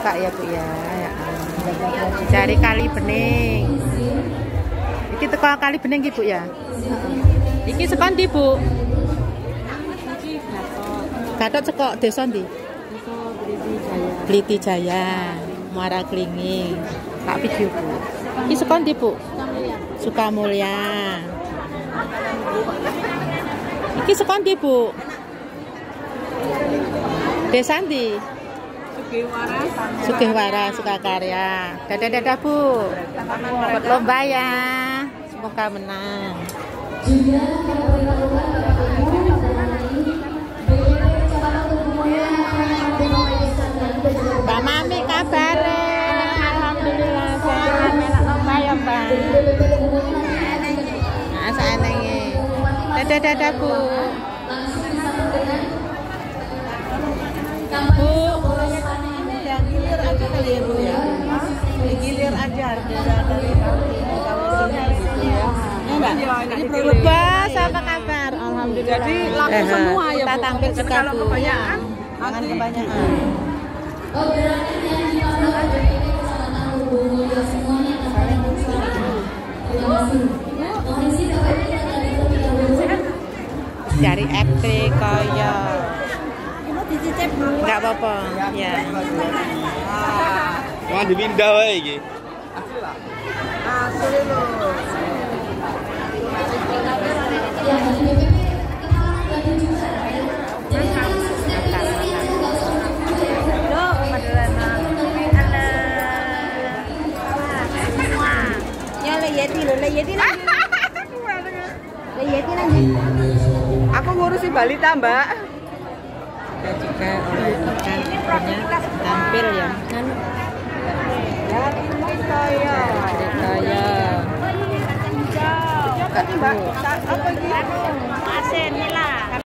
Kak ya Bu ya. ya. Cari kali bening. Iki teko kali bening iki Bu ya. Iki sekon ndi Bu? Gatot sekok desa ndi? Bliti Jaya, Muara Klinging. Tak video Bu. Iki sekon ndi Bu? Sukamulya. Iki sekon ndi Bu? Desa ndi? Sugihwara Sukakarya. Dadah-dadah Bu. Lomba ya. Semoga menang. Mbak Mami kabar Alhamdulillah sehat melok lomba ya Mbak. Bu, gilir kali ya bu ya digilir aja harga dari kalau sini gitu ya Enggak. Jadi Bebas, apa kabar? Alhamdulillah. Jadi laku Eh, semua ya, Kita Bu. tampil Jadi juga kalau kebanyakan, Jangan kebanyakan. Dari FT kaya Enggak apa-apa. Ya. Wah, dipindah wae iki. asli Ya Yeti le Yeti. Le Yeti aku ngurusi balita mbak Kita juga oleh punya tampil ya. Kan ya saya FT kaya. mbak apa gitu Asen Mila.